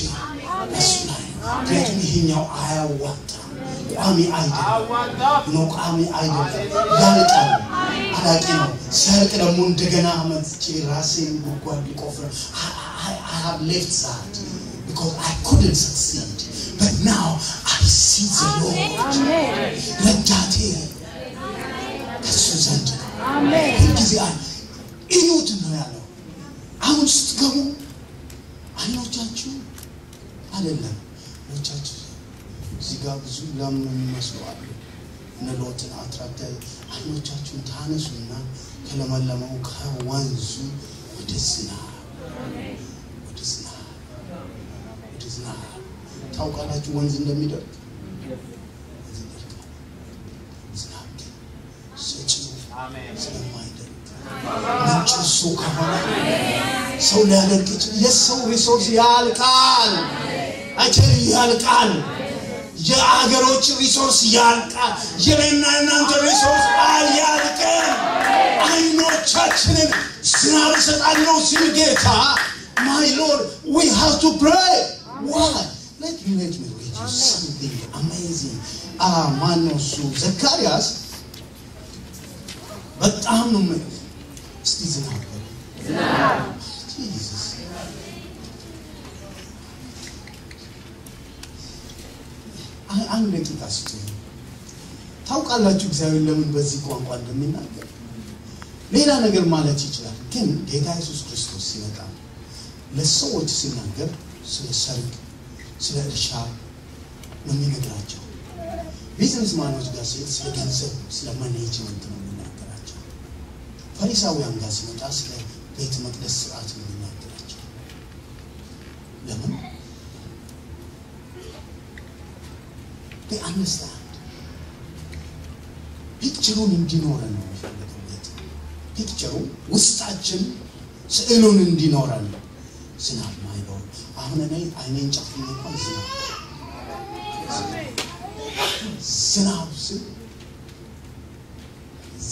በሱ ላይ ምክንያቱም ይሄኛው አያዋጣም ቋሚ አይደለም ነው ቋሚ አይደለም ያልቃል አላቂ ነው ሲያልቅ ደግሞ እንደገና መጥቼ ራሴን ጉድጓድ ሊቆፍር I, I, I have left that because I couldn't succeed. But now I see the Lord. ረዳቴ ከሱ ዘንድ ነው ሁልጊዜ አይ እዩት ነው ያለው አሁን ስትገቡ አይኖቻችሁ አይደለም አይኖቻችሁ እዚህ ጋር ብዙ ለም የሚመስሉ አሉ። እነ አይኖቻችሁን ታነሱና ከለመለመው ከወንዙ ወደ ዝናብ ወደ ዝናብ ወደ ዝናብ። ታውቃላችሁ ወንዝ እንደሚደርቅ? ምንጭ እሱ ከሆነ ሰው ይችላል። የሰው resource ያልቃል። አይቸል ያልቃል የአገሮች resource ያልቃል። የኔና እናንተ resource አያልቅም አይኖቻችንን ዝናብ እሰጣለሁ ሲል ጌታ my lord we have to pray. Why? Let me let me read you something amazing ah ማን ነው እሱ ዘካርያስ በጣም ነው ምን እስቲ ዝናብ በሉ Jesus. አይ- አንድ ደቂቃ ስጡ ታውቃላችሁ እግዚአብሔር ለምን በዚህ ቋንቋ እንደሚናገር? ሌላ ነገር ማለት ይችላል ግን ጌታ ኢየሱስ ክርስቶስ ሲመጣ ለሰዎች ሲናገር ስለ ሰርግ ስለ እርሻ ነው የሚነግራቸው። business man ኦች ጋር ሲሄድ ስለ ገንዘብ ስለ management ነው የሚናገራቸው። ፈሪሳውያን ጋር ሲመጣ ስለ ቤተ መቅደስ ስርዓት ነው የሚናገራቸው። ለምን they understand. picture ኡን እንዲኖረን ነው የሚፈልገው ጌታ picture ኡ ውስጣችን ስዕሉን እንዲኖረን ነው ዝናብ ማይኖር አሁን እኔ አይኔን ጨፍኝ እንኳን ዝናብ ዝናብ ስል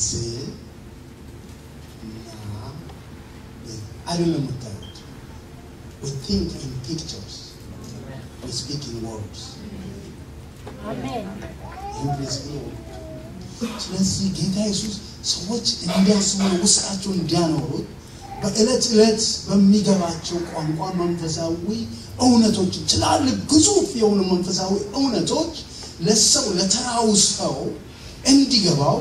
ዝናብ አይደለም የምታዩት we think in pictures we speak in words ይህን ፕሪንሲፕል ወቁ ስለዚህ ጌታ ኢየሱስ ሰዎች እንዲያስቡ ውስጣቸው እንዲያኖሩት በዕለት ዕለት በሚገባቸው ቋንቋ መንፈሳዊ እውነቶች ትላልቅ ግዙፍ የሆኑ መንፈሳዊ እውነቶች ለሰው ለተራው ሰው እንዲገባው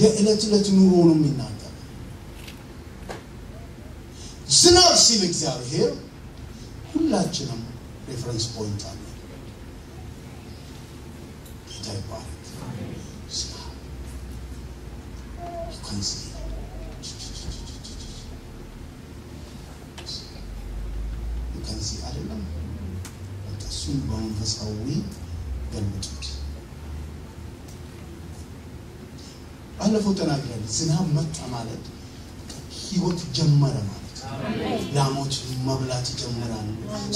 የዕለት ዕለት ኑሮ ነው የሚናገር ዝናብ ሲል እግዚአብሔር ሁላችንም reference point አለ ጌታ ይባረክ ዝናብ You can see You can see አይደለም በቃ እሱ እሱን በመንፈሳዊ ገልብጡት። ባለፈው ተናግረን ዝናብ መጣ ማለት ህይወት ጀመረ ማለት ነው። ላሞች መብላት ይጀምራሉ።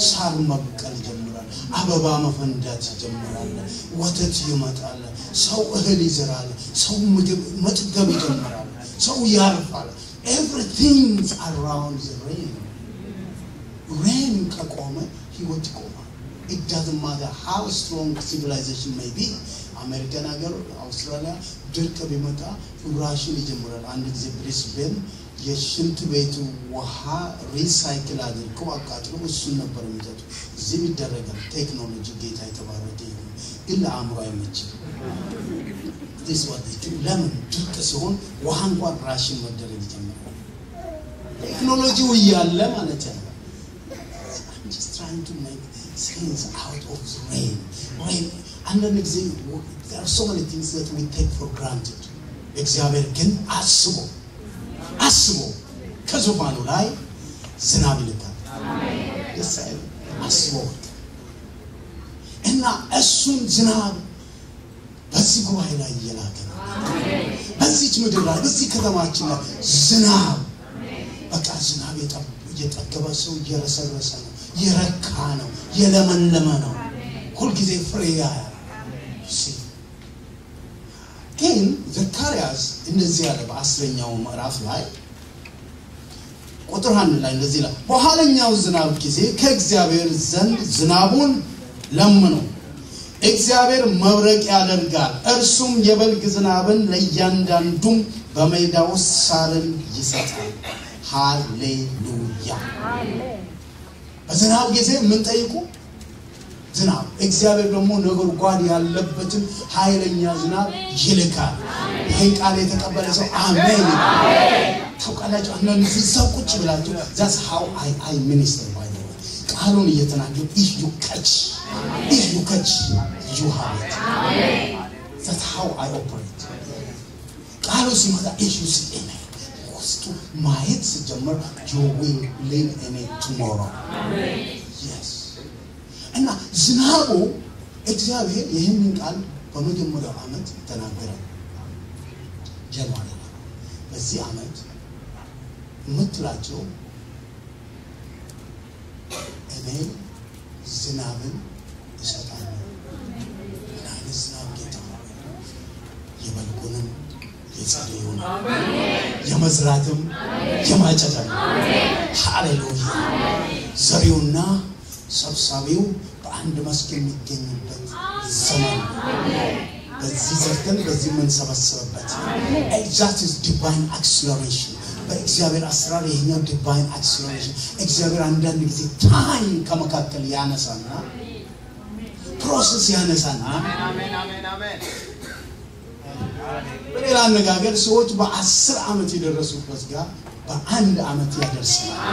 ሳር መብቀል ይጀምራል። አበባ መፈንዳት ይጀምራል። ወተት ይመጣል። ሰው እህል ይዘራል። ሰው ምግብ መጥገብ ይጀምራል። ሰው ያርፋል። everything around rain rain ከቆመ ህይወት ይቆማል። it doesn't matter how strong civilization may be አሜሪካን ሀገር፣ አውስትራሊያ ድርቅ ቢመጣ ራሽን ይጀምራል። አንድ ጊዜ ብሪስቤን የሽንት ቤቱ ውሃ ሪሳይክል አድርገው አቃጥለው እሱን ነበር የሚጠጡ። እዚህም ይደረጋል። ቴክኖሎጂ ጌታ የተባረከ ይሁን፣ ግን ለአእምሮ አይመችም። ለምን ድርቅ ሲሆን ውሃ እንኳን ራሽን መደረግ ይጀምራል። ቴክኖሎጂው እያለ ማለት. Rain. አንዳንድ ጊዜ. እግዚአብሔር ግን አስቦ አስቦ ከዙፋኑ ላይ ዝናብ ይልካል። ደስ? አስቦ እና እሱን ዝናብ በዚህ ጉባኤ ላይ እየላከ ነው። በዚች ምድር ላይ በዚህ ከተማችን ላይ ዝናብ በቃ ዝናብ የጠ- የጠገበ ሰው እየረሰረሰ ነው፣ የረካ ነው፣ የለመለመ ነው። ሁልጊዜ ፍሬ ያያል።? ግን ዘካርያስ እንደዚህ ያለ በአስረኛው ምዕራፍ ላይ ቁጥር አንድ ላይ እንደዚህ ይላል፣ በኋለኛው ዝናብ ጊዜ ከእግዚአብሔር ዘንድ ዝናቡን ለምኑ። እግዚአብሔር መብረቅ ያደርጋል፣ እርሱም የበልግ ዝናብን ለእያንዳንዱም በሜዳ ውስጥ ሳርን ይሰጣል። ሃሌሉያ። በዝናብ ጊዜ የምንጠይቁ ዝናብ። እግዚአብሔር ደግሞ ነጎድጓድ ያለበትን ኃይለኛ ዝናብ ይልካል። ይህን ቃል የተቀበለ ሰው አሜን ታውቃላችሁ አንዳንድ እዛው ቁጭ ብላችሁ that's how I I minister by ቃሉን እየተናገሩ if you catch if you catch you have it that how I operate ቃሉ ሲመጣ if you see in ውስጡ ማየት ሲጀምር you will live it tomorrow እና ዝናቡ እግዚአብሔር ይህንን ቃል በመጀመሪያው ዓመት ተናገረ። January በዚህ ዓመት የምትላቸው እኔ ዝናብን እሰጣለሁ። ምን አይነት ዝናብ ጌታ? የበልጉንም የጸደዩን የመዝራትም የማጨድም ሃሌሉያ ዘሪውና ሰብሳቢው በአንድ መስክ የሚገኝበት ዘመን በዚህ ዘርተን በዚህ የምንሰበስብበት that is divine acceleration በእግዚአብሔር አሰራር ይሄኛው divine acceleration እግዚአብሔር አንዳንድ ጊዜ time ከመካከል ያነሳና process ያነሳና በሌላ አነጋገር ሰዎች በአስር ዓመት የደረሱበት ጋር በአንድ ዓመት ያደርሰናል።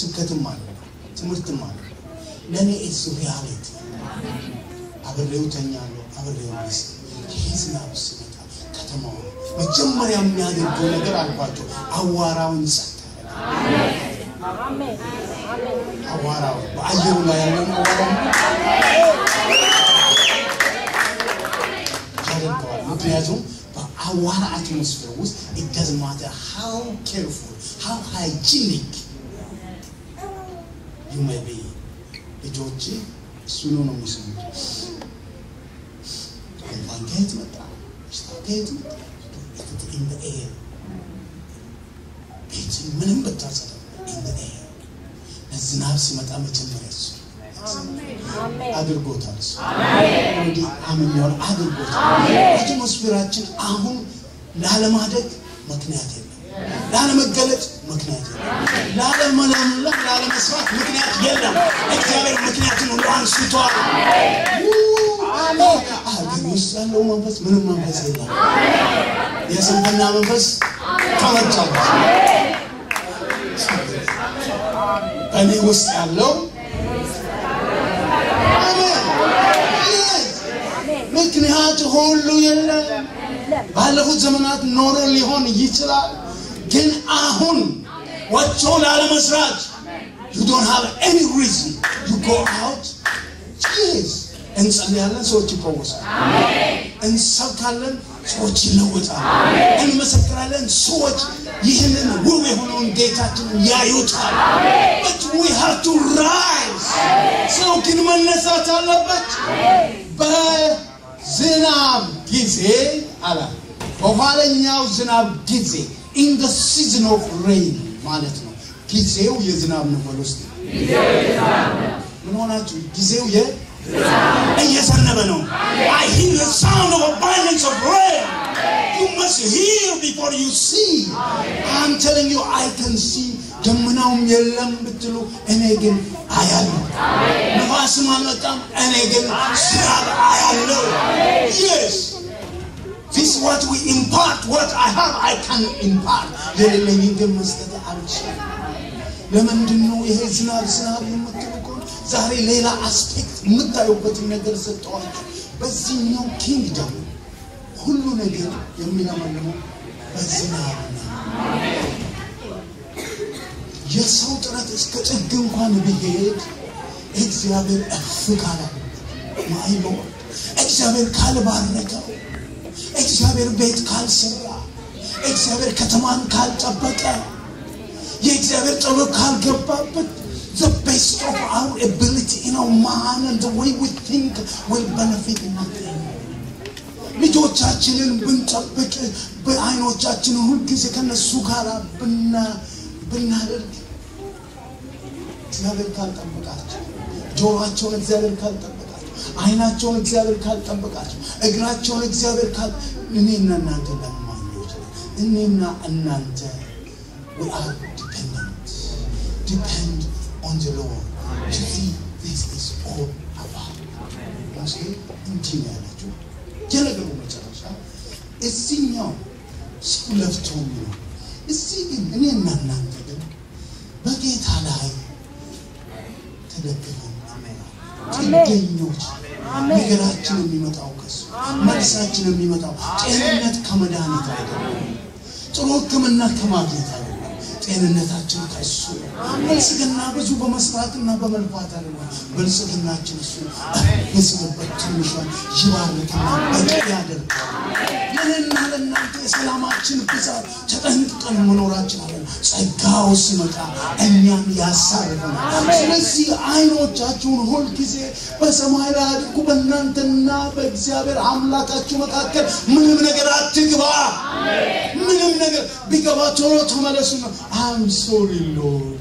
ስብከትም አለ ትምህርትም አለ። ለእኔ it's reality አብሬው ተኛለሁ፣ አብሬው ሚስ ዝናብ ሲመጣ ከተማው መጀመሪያ የሚያደርገው ነገር አልኳቸው፣ አዋራውን ጸጥ አዋራው በአየሩ ላይ ያለውን አዋራ ያደርገዋል። ምክንያቱም በአዋራ atmosphere ውስጥ it doesn't matter how careful how hygienic may be ልጆች እሱኑ ነው የሚሰሙት። እንኳን ከየት መጣ ከየት መጣ in the air. ቤት ምንም ብታጸዳ the air. ዝናብ ሲመጣ መጀመሪያ እሱ አድርጎታል እንግዲህ አምኛውን አድርጎታል አትሞስፌራችን አሁን ላለማደግ ምክንያት የለም ላለመገለጥ ምክንያት የለም ላለመለምለም ላለመስራት ምክንያት የለም እግዚአብሔር ምክንያትን ሁሉ አንስቷል አሜን ውስጥ ያለው መንፈስ ምንም መንፈስ የለም የስንፍና መንፈስ ተመታበት። በእኔ ውስጥ ያለው አሜን። Yes. ምክንያት ሁሉ የለም። ባለፉት ዘመናት ኖሮ ሊሆን ይችላል፣ ግን አሁን ወጥቶ ላለመስራት you don't have any reason you go out. Yes. እንጸልያለን፣ ሰዎች ይፈወሳል። እንሰብካለን፣ ሰዎች ይለወጣል። እንመሰክራለን፣ ሰዎች ይህንን ውብ የሆነውን ጌታችንን ያዩታል። but we have to rise. ሰው ግን መነሳት አለበት። በዝናብ ጊዜ አላ በኋለኛው ዝናብ ጊዜ in the season of rain ማለት ነው። ጊዜው የዝናብ ነው። በል ውስጥ ምን ሆናችሁ? ጊዜው የ እየዘነበ ነው። I hear the sound of abundance of rain. You must hear before you see. I'm telling you, I can see. ደመናውም የለም ብትሉ እኔ ግን አያለሁ። ነፋስም አልመጣም፣ እኔ ግን ዝናብ አያለሁ። Yes. Is what we impart. What I have, I can impart. የሌለኝን ግን መስጠት አልችልም። ለምንድን ነው ይሄ ዝናብ ዝናብ የምትሉ ዛሬ ሌላ አስፔክት የምታዩበትን ነገር ሰጠዋችሁ። በዚህኛው ኪንግደም ሁሉ ነገር የሚለመልመው በዝናብ የሰው ጥረት እስከ ጥግ እንኳን ቢሄድ እግዚአብሔር እፍ ካላለ my Lord እግዚአብሔር ካልባረከው እግዚአብሔር ቤት ካልሰራ እግዚአብሔር ከተማን ካልጠበቀ የእግዚአብሔር ጥበብ ካልገባበት the best of our ability in our mind and the way we think will benefit nothing. ልጆቻችንን ብንጠብቅ በአይኖቻችንን ሁልጊዜ ከነሱ ጋር ብና ብናደርግ እግዚአብሔር ካልጠበቃቸው ጆሮአቸውን እግዚአብሔር ካልጠበቃቸው አይናቸውን እግዚአብሔር ካልጠበቃቸው እግራቸውን እግዚአብሔር ካል እኔና እናንተ ለማኞች እኔና እናንተ we are dependent depend on the Lord to see this is all ሙሴ እንዲህ ነው ያላቸው የነገሩ መጨረሻ እዚህኛው ሰው ለፍቶ ነው እዚህ ግን እኔና እናንተ ግን በጌታ ላይ ተደግፈን ጥገኞች ነገራችን የሚመጣው ከሱ መልሳችን የሚመጣው ጤንነት ከመድኃኒት አይደለም። ጥሩ ህክምና ከማግኘት አይደለም ጤንነታችን ነው። ብልጽግና ብዙ በመስራትና በመልፋት አይደለም ብልጽግናችን እሱ በዝንበት ትንሿን ይባርክና በቂ ያደርጋል። ይህና ለእናንተ የሰላማችን ብዛት ተጠንቅቀን መኖራችን አለ ጸጋው ሲመጣ እኛን ያሳርፈናል። ስለዚህ አይኖቻችሁን ሁልጊዜ በሰማይ ላይ አድርጉ። በእናንተና በእግዚአብሔር አምላካችሁ መካከል ምንም ነገር አትግባ። ምንም ነገር ቢገባ ቶሎ ተመለሱ ነው I'm sorry Lord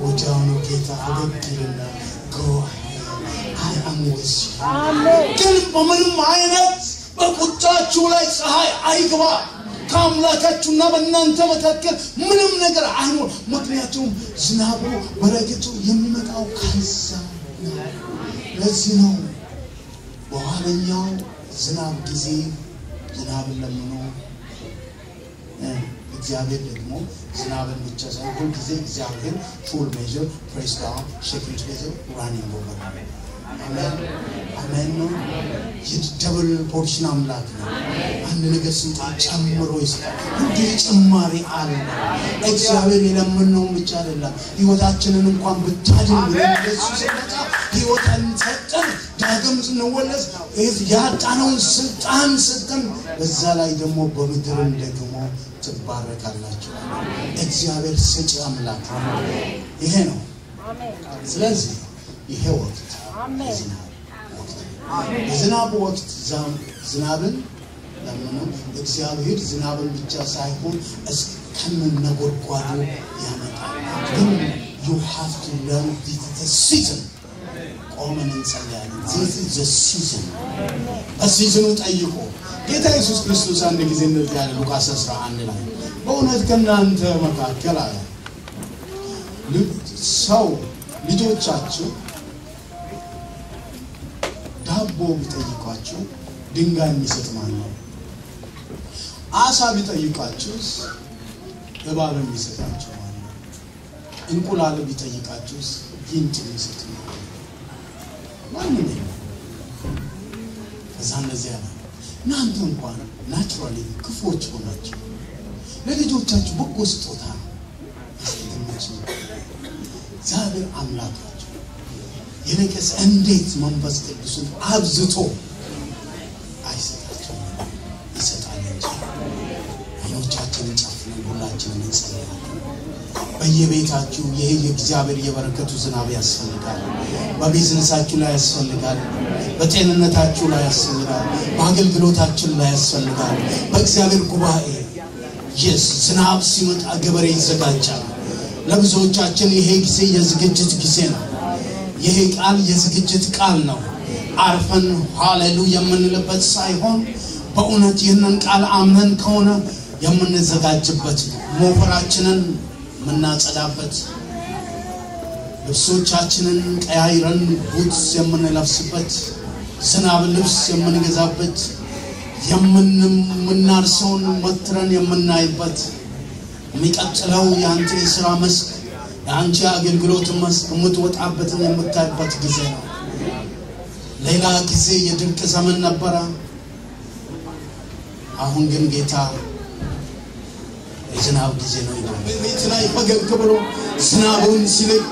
ወዲያውኑ ጌታ ፈገግ ይልና ግን በምንም አይነት በቁጣችሁ ላይ ፀሐይ አይግባ። ከአምላካችሁና በእናንተ መካከል ምንም ነገር አይኖር። ምክንያቱም ዝናቡ በረከቱ የሚመጣው ከዛ ነው። ለዚህ ነው በኋለኛው ዝናብ ጊዜ ዝናብን ለምኖ እግዚአብሔር ደግሞ ዝናብን ብቻ ሳይሆን ሁልጊዜ እግዚአብሔር full measure press down shaking together running over አሜን ነው። የ double portion አምላክ ነው። አንድ ነገር ስንጠይቅ ጨምሮ ይስጣል ሁልጊዜ ጭማሪ አለ። እግዚአብሔር የለመነውን ብቻ አይደለም ህይወታችንን እንኳን ብታድን ብለን ለሱ ስንመጣ ህይወትን ሰጠን። ዳግም ስንወለድ ያጣነውን ስልጣን ሰጠን። በዛ ላይ ደግሞ በምድርም ደግሞ ትባረካላችሁ። እግዚአብሔር ሰጪ አምላክ ይሄ ነው። ስለዚህ ይሄ ወቅት ነው። የዝናብ ወቅት ዝናብን ለምኑ እግዚአብሔር ዝናብን ብቻ ሳይሆን እስከነጎድጓዱ ያመጣል? ግን to learn this is the season. ቆመን እንጸልያለን. Is the season. በሲዝኑ ጠይቆ ጌታ ኢየሱስ ክርስቶስ አንድ ጊዜ እንደዚህ ያለ ሉቃስ 11 ላይ በእውነት ከእናንተ መካከል አለ። ሰው ልጆቻችሁ ዳቦ ቢጠይቋችሁ ድንጋይ የሚሰጥ ማን ነው? አሳ ቢጠይቃችሁስ እባብ የሚሰጣችሁ አለ። እንቁላል ቢጠይቃችሁስ ጊንጥ የሚሰጥ ነው። ማንም የለም። ከዛ እንደዚህ ያለ እናንተ እንኳን ናቹራሊ ክፉዎች ሆናችሁ ለልጆቻችሁ በጎ ስጦታ መስጠት እግዚአብሔር አምላካችሁ የነገስ እንዴት መንፈስ ቅዱስን አብዝቶ አይሰጣቸውም? ይሰጣል እንጂ። አይኖቻችንን ጨፍነን ሁላችንን እንጸልያለን። በየቤታችሁ ይሄ የእግዚአብሔር የበረከቱ ዝናብ ያስፈልጋል። በቢዝነሳችሁ ላይ ያስፈልጋል። በጤንነታችሁ ላይ ያስፈልጋል። በአገልግሎታችን ላይ ያስፈልጋል። በእግዚአብሔር ጉባኤ የስ ዝናብ ሲመጣ ገበሬ ይዘጋጃል። ለብዙዎቻችን ይሄ ጊዜ የዝግጅት ጊዜ ነው። ይሄ ቃል የዝግጅት ቃል ነው። አርፈን ሃሌሉ የምንልበት ሳይሆን በእውነት ይህንን ቃል አምነን ከሆነ የምንዘጋጅበት ሞፈራችንን የምናጸዳበት ልብሶቻችንን ቀያይረን ቡትስ የምንለብስበት ዝናብ ልብስ የምንገዛበት የምናርሰውን መትረን የምናይበት የሚቀጥለው የአንተ የስራ መስክ የአንቺ የአገልግሎት መስክ የምትወጣበትን የምታይበት ጊዜ ነው። ሌላ ጊዜ የድርቅ ዘመን ነበረ። አሁን ግን ጌታ የዝናብ ጊዜ ነው ይላል። ቤት ላይ ፈገግ ብሎ ዝናቡን ሲልክ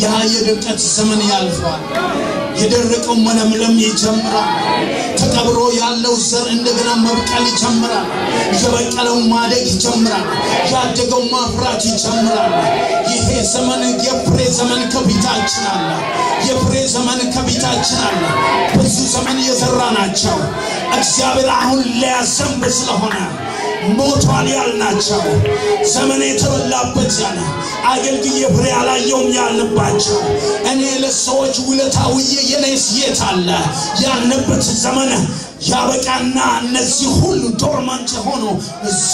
ያ የድርቀት ዘመን ያልፋል። የደረቀው መለምለም ይጀምራል። ተቀብሮ ያለው ዘር እንደገና መብቀል ይጀምራል። የበቀለው ማደግ ይጀምራል። ያደገው ማፍራት ይጀምራል። ይሄ ዘመን የፍሬ ዘመን ከፊታችን አለ። የፍሬ ዘመን ከፊታችን አለ። ብዙ ዘመን የዘራ ናቸው። እግዚአብሔር አሁን ሊያዘንብ ስለሆነ ሞቷል ያልናቸው ዘመን የተበላበት ያለ አገልግዬ ፍሬ አላየውም ያልንባቸው እኔ ለሰዎች ውለታ ውዬ የኔስ የት አለ ያልንበት ዘመን ያበቃና እነዚህ ሁሉ ዶርማንት የሆኑ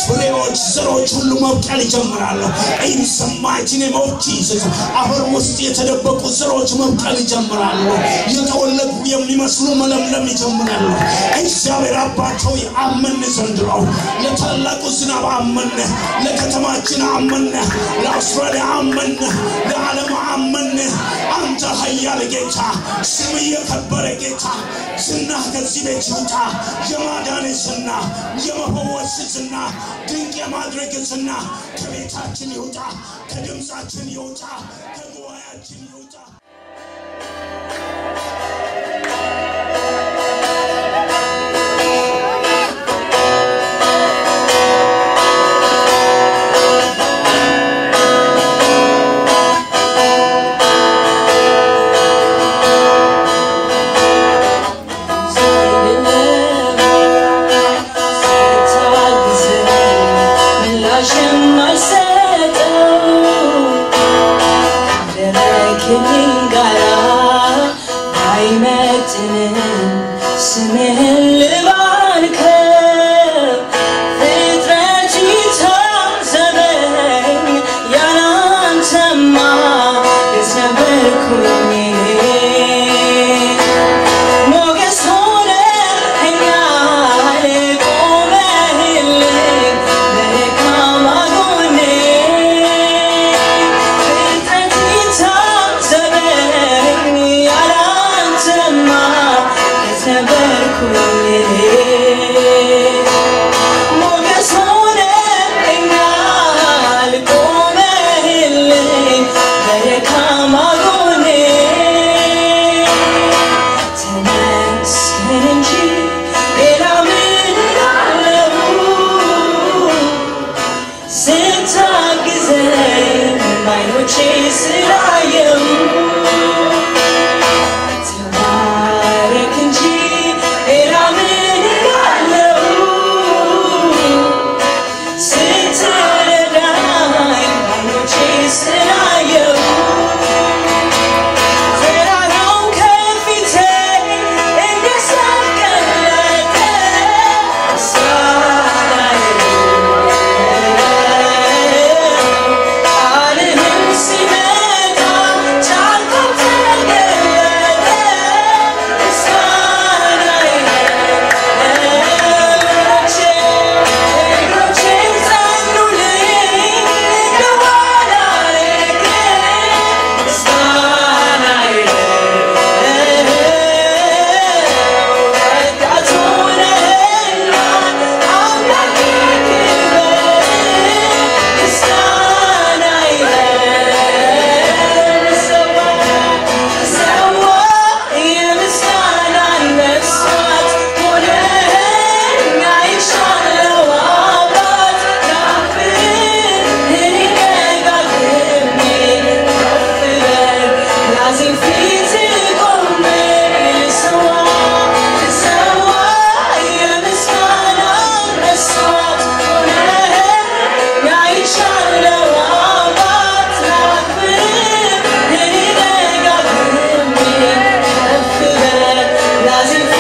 ፍሬዎች ዘሮች ሁሉ መብቀል ይጀምራሉ። ይህም ሰማይትን Jesus አፈር ውስጥ የተደበቁ ዘሮች መብቀል ይጀምራሉ። የተወለዱ የሚመስሉ መለምለም ይጀምራሉ። እግዚአብሔር ሆይ አመን ዘንድሮ ለታላቁ ዝናብ አመን፣ ለከተማችን አመን፣ ለአውስትራሊያ አመን፣ ለዓለም አመን። ኃያል ጌታ፣ ስም የከበረ ጌታ ዝና ከዚህ ቤት ይውጣ። የማዳን ዝና፣ የመፈወስ ዝና፣ ድንቅ የማድረግ ዝና ከቤታችን ይውጣ፣ ከድምፃችን ይውጣ፣ ከጉባኤያችን ይውጣ። 丈夫。